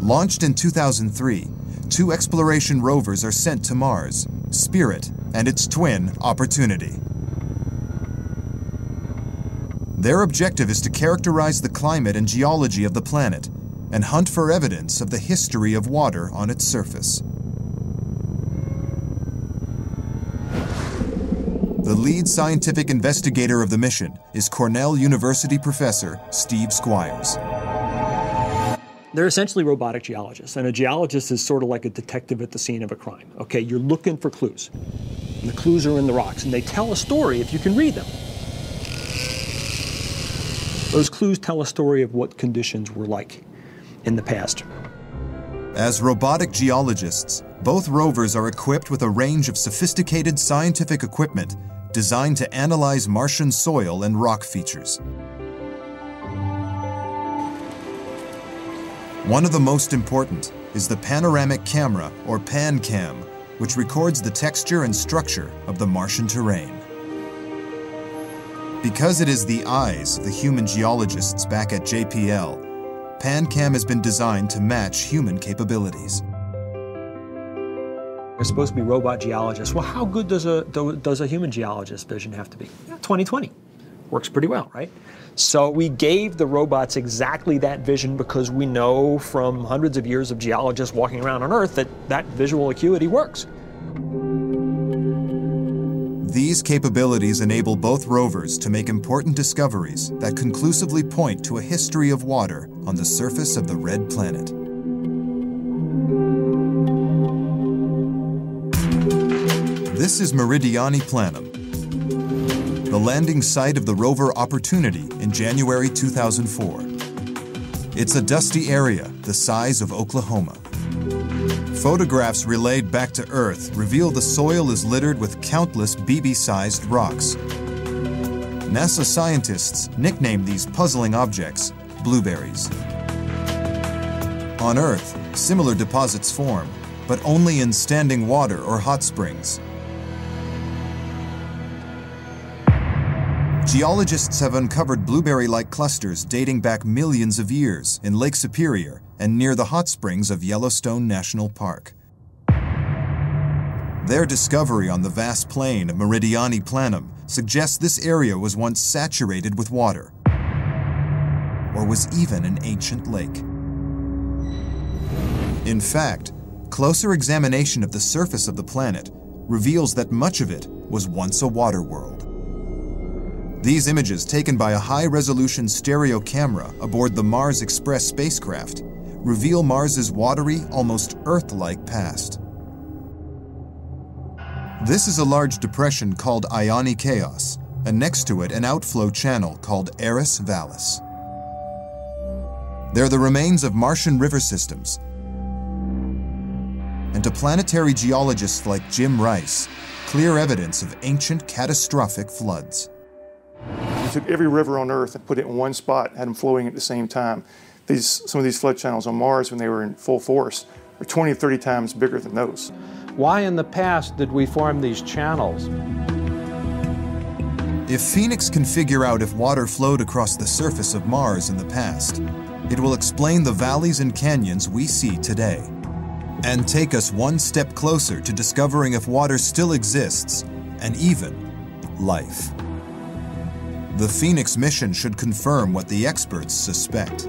Launched in 2003, two exploration rovers are sent to Mars, Spirit and its twin, Opportunity. Their objective is to characterize the climate and geology of the planet and hunt for evidence of the history of water on its surface. The lead scientific investigator of the mission is Cornell University professor Steve Squyres. They're essentially robotic geologists, and a geologist is sort of like a detective at the scene of a crime. Okay, you're looking for clues. And the clues are in the rocks, and they tell a story if you can read them. Those clues tell a story of what conditions were like in the past. As robotic geologists, both rovers are equipped with a range of sophisticated scientific equipment designed to analyze Martian soil and rock features. One of the most important is the panoramic camera, or PanCam, which records the texture and structure of the Martian terrain. Because it is the eyes of the human geologists back at JPL, PanCam has been designed to match human capabilities. They're supposed to be robot geologists. Well, how good does a, does a human geologist vision have to be? Yeah, 2020. Works pretty well, right? So we gave the robots exactly that vision because we know from hundreds of years of geologists walking around on Earth that that visual acuity works. These capabilities enable both rovers to make important discoveries that conclusively point to a history of water on the surface of the red planet. This is Meridiani Planum, the landing site of the rover Opportunity in January 2004. It's a dusty area the size of Oklahoma. Photographs relayed back to Earth reveal the soil is littered with countless BB-sized rocks. NASA scientists nicknamed these puzzling objects blueberries. On Earth, similar deposits form, but only in standing water or hot springs. Geologists have uncovered blueberry-like clusters dating back millions of years in Lake Superior and near the hot springs of Yellowstone National Park. Their discovery on the vast plain of Meridiani Planum suggests this area was once saturated with water, or was even an ancient lake. In fact, closer examination of the surface of the planet reveals that much of it was once a water world. These images, taken by a high-resolution stereo camera aboard the Mars Express spacecraft, reveal Mars's watery, almost Earth-like past. This is a large depression called Iani Chaos, and next to it an outflow channel called Ares Vallis. They're the remains of Martian river systems, and to planetary geologists like Jim Rice, clear evidence of ancient catastrophic floods. We took every river on Earth and put it in one spot, had them flowing at the same time. These, some of these flood channels on Mars, when they were in full force, were 20 or 30 times bigger than those. Why in the past did we form these channels? If Phoenix can figure out if water flowed across the surface of Mars in the past, it will explain the valleys and canyons we see today, and take us one step closer to discovering if water still exists, and even life. The Phoenix mission should confirm what the experts suspect.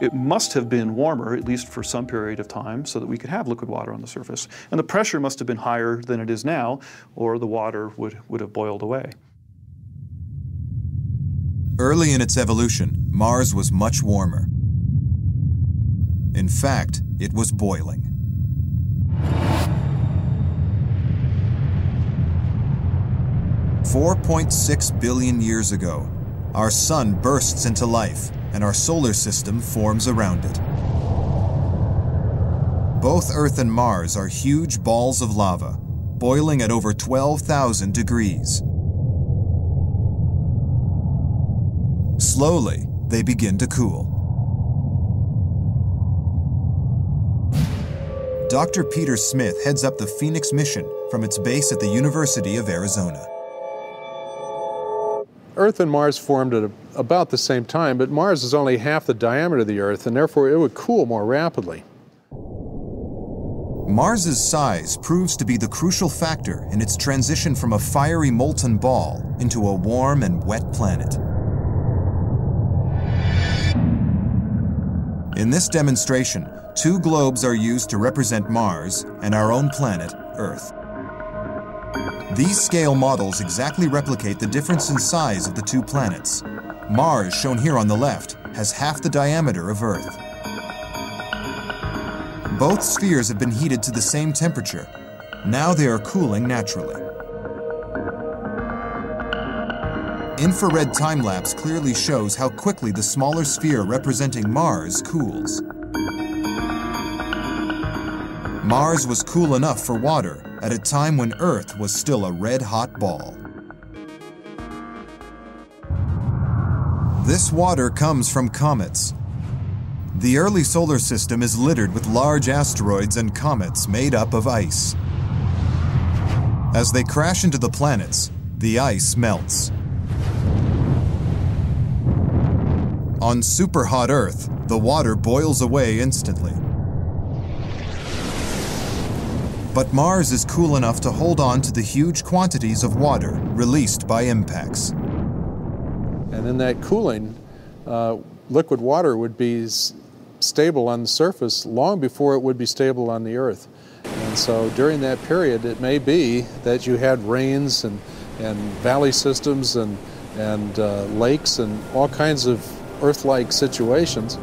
It must have been warmer, at least for some period of time, so that we could have liquid water on the surface. And the pressure must have been higher than it is now, or the water would, would have boiled away. Early in its evolution, Mars was much warmer. In fact, it was boiling. 4.6 billion years ago, our sun bursts into life and our solar system forms around it. Both Earth and Mars are huge balls of lava, boiling at over 12,000 degrees. Slowly, they begin to cool. Dr. Peter Smith heads up the Phoenix mission from its base at the University of Arizona. Earth and Mars formed at a, about the same time, but Mars is only half the diameter of the Earth, and therefore it would cool more rapidly. Mars's size proves to be the crucial factor in its transition from a fiery molten ball into a warm and wet planet. In this demonstration, two globes are used to represent Mars and our own planet, Earth. These scale models exactly replicate the difference in size of the two planets. Mars, shown here on the left, has half the diameter of Earth. Both spheres have been heated to the same temperature. Now they are cooling naturally. Infrared time-lapse clearly shows how quickly the smaller sphere representing Mars cools. Mars was cool enough for water at a time when Earth was still a red-hot ball. This water comes from comets, the early solar system is littered with large asteroids and comets made up of ice. As they crash into the planets, the ice melts. On super-hot Earth, the water boils away instantly. But Mars is cool enough to hold on to the huge quantities of water released by impacts. And in that cooling, uh, liquid water would be stable on the surface long before it would be stable on the earth. And so during that period, it may be that you had rains and, and valley systems and, and uh, lakes and all kinds of Earth-like situations.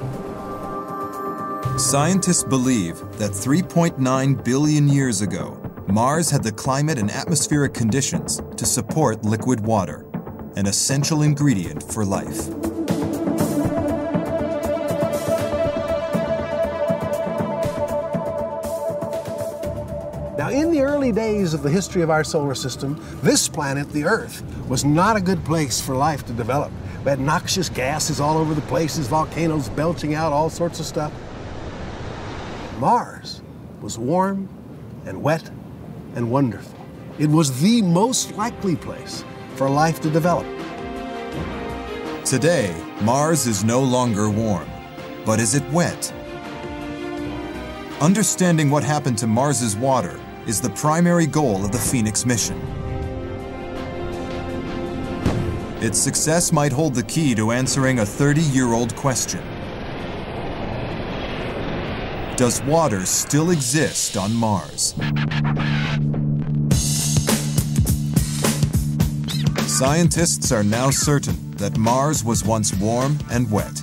Scientists believe that 3.9 billion years ago, Mars had the climate and atmospheric conditions to support liquid water, an essential ingredient for life. Now, in the early days of the history of our solar system, this planet, the Earth, was not a good place for life to develop. We had noxious gases all over the places, volcanoes belching out all sorts of stuff. Mars was warm and wet and wonderful. It was the most likely place for life to develop. Today, Mars is no longer warm, but is it wet? Understanding what happened to Mars's water is the primary goal of the Phoenix mission. Its success might hold the key to answering a 30-year-old question. Does water still exist on Mars? Scientists are now certain that Mars was once warm and wet.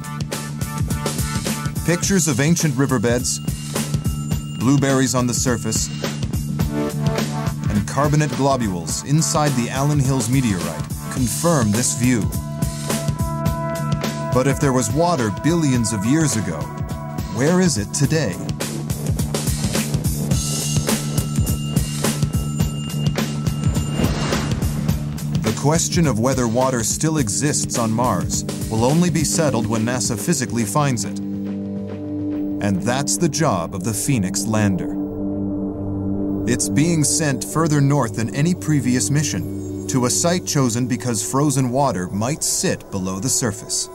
Pictures of ancient riverbeds, blueberries on the surface, and carbonate globules inside the Allan Hills meteorite confirm this view. But if there was water billions of years ago, where is it today? The question of whether water still exists on Mars will only be settled when NASA physically finds it. And that's the job of the Phoenix lander. It's being sent further north than any previous mission, to a site chosen because frozen water might sit below the surface.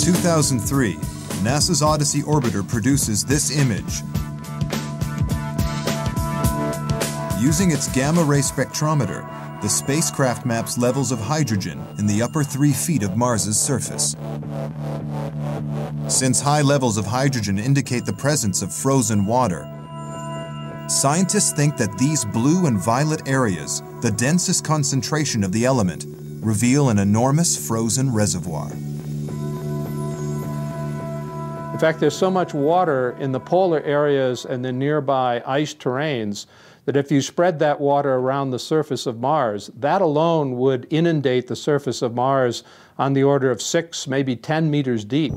In 2003, NASA's Odyssey orbiter produces this image. Using its gamma-ray spectrometer, the spacecraft maps levels of hydrogen in the upper three feet of Mars's surface. Since high levels of hydrogen indicate the presence of frozen water, scientists think that these blue and violet areas, the densest concentration of the element, reveal an enormous frozen reservoir. In fact, there's so much water in the polar areas and the nearby ice terrains that if you spread that water around the surface of Mars, that alone would inundate the surface of Mars on the order of six, maybe 10 meters deep.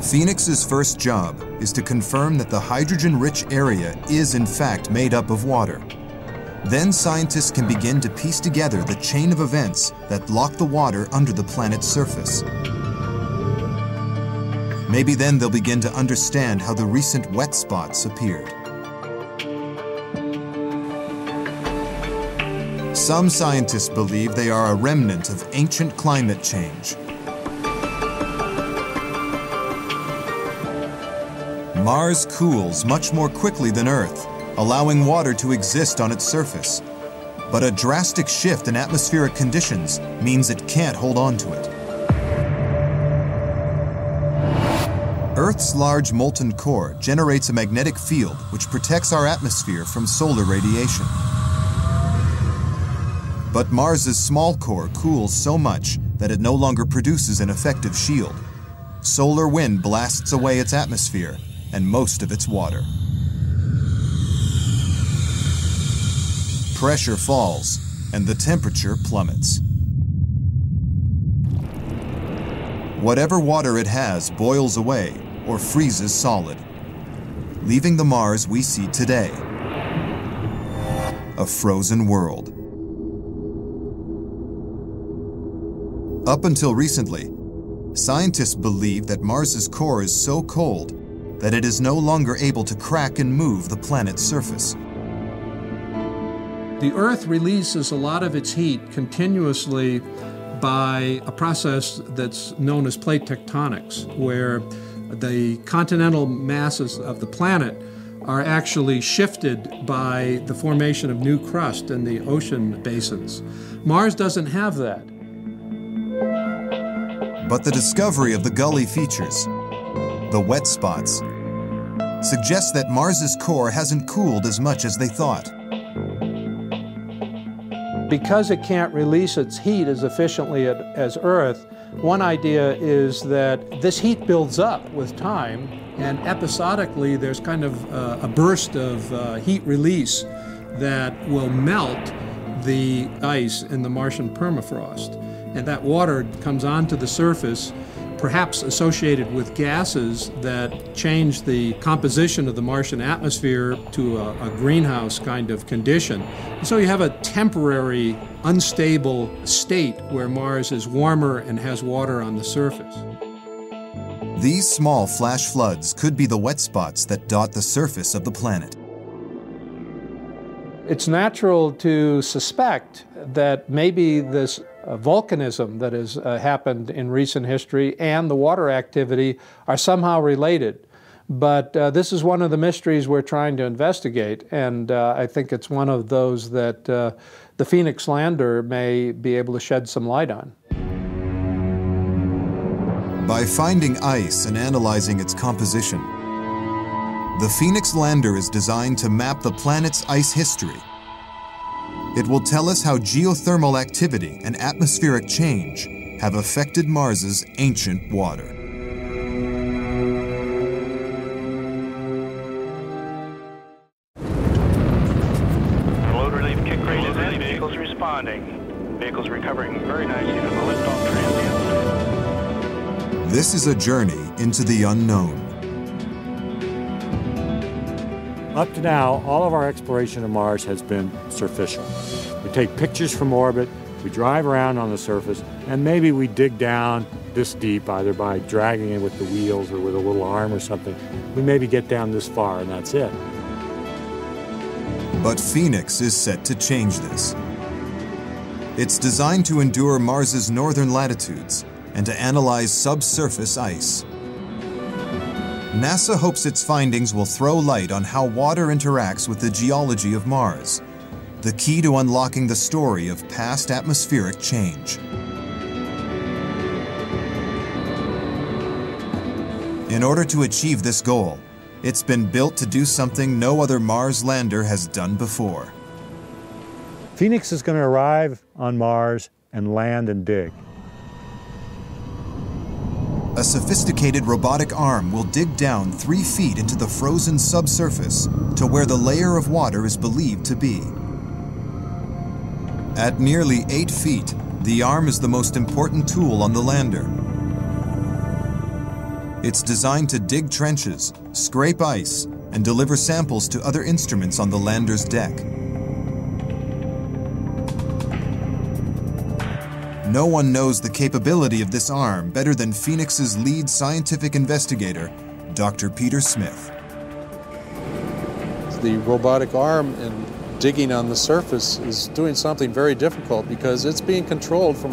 Phoenix's first job is to confirm that the hydrogen-rich area is in fact made up of water. Then scientists can begin to piece together the chain of events that lock the water under the planet's surface. Maybe then they'll begin to understand how the recent wet spots appeared. Some scientists believe they are a remnant of ancient climate change. Mars cools much more quickly than Earth, allowing water to exist on its surface. But a drastic shift in atmospheric conditions means it can't hold on to it. Earth's large molten core generates a magnetic field which protects our atmosphere from solar radiation. But Mars's small core cools so much that it no longer produces an effective shield. Solar wind blasts away its atmosphere and most of its water. Pressure falls and the temperature plummets. Whatever water it has boils away or freezes solid, leaving the Mars we see today a frozen world. Up until recently, scientists believed that Mars's core is so cold that it is no longer able to crack and move the planet's surface. The Earth releases a lot of its heat continuously by a process that's known as plate tectonics, where the continental masses of the planet are actually shifted by the formation of new crust in the ocean basins. Mars doesn't have that. But the discovery of the gully features, the wet spots, suggests that Mars's core hasn't cooled as much as they thought. Because it can't release its heat as efficiently as Earth, one idea is that this heat builds up with time, and episodically there's kind of uh, a burst of uh, heat release that will melt the ice in the Martian permafrost. And that water comes onto the surface, perhaps associated with gases that change the composition of the Martian atmosphere to a, a greenhouse kind of condition. And so you have a temporary, unstable state where Mars is warmer and has water on the surface. These small flash floods could be the wet spots that dot the surface of the planet. It's natural to suspect that maybe this uh, volcanism that has uh, happened in recent history and the water activity are somehow related. But uh, this is one of the mysteries we're trying to investigate, and uh, I think it's one of those that uh, the Phoenix lander may be able to shed some light on. By finding ice and analyzing its composition, the Phoenix lander is designed to map the planet's ice history it will tell us how geothermal activity and atmospheric change have affected Mars's ancient water. Load relief kit crane is in. Vehicles responding. Vehicles recovering very nicely from the liftoff transient. This is a journey into the unknown. Up to now, all of our exploration of Mars has been surficial. We take pictures from orbit, we drive around on the surface, and maybe we dig down this deep, either by dragging it with the wheels or with a little arm or something. We maybe get down this far, and that's it. But Phoenix is set to change this. It's designed to endure Mars's northern latitudes and to analyze subsurface ice. NASA hopes its findings will throw light on how water interacts with the geology of Mars, the key to unlocking the story of past atmospheric change. In order to achieve this goal, it's been built to do something no other Mars lander has done before. Phoenix is going to arrive on Mars and land and dig. A sophisticated robotic arm will dig down three feet into the frozen subsurface to where the layer of water is believed to be. At nearly eight feet, the arm is the most important tool on the lander. It's designed to dig trenches, scrape ice, and deliver samples to other instruments on the lander's deck. No one knows the capability of this arm better than Phoenix's lead scientific investigator, Dr. Peter Smith. The robotic arm in digging on the surface is doing something very difficult because it's being controlled from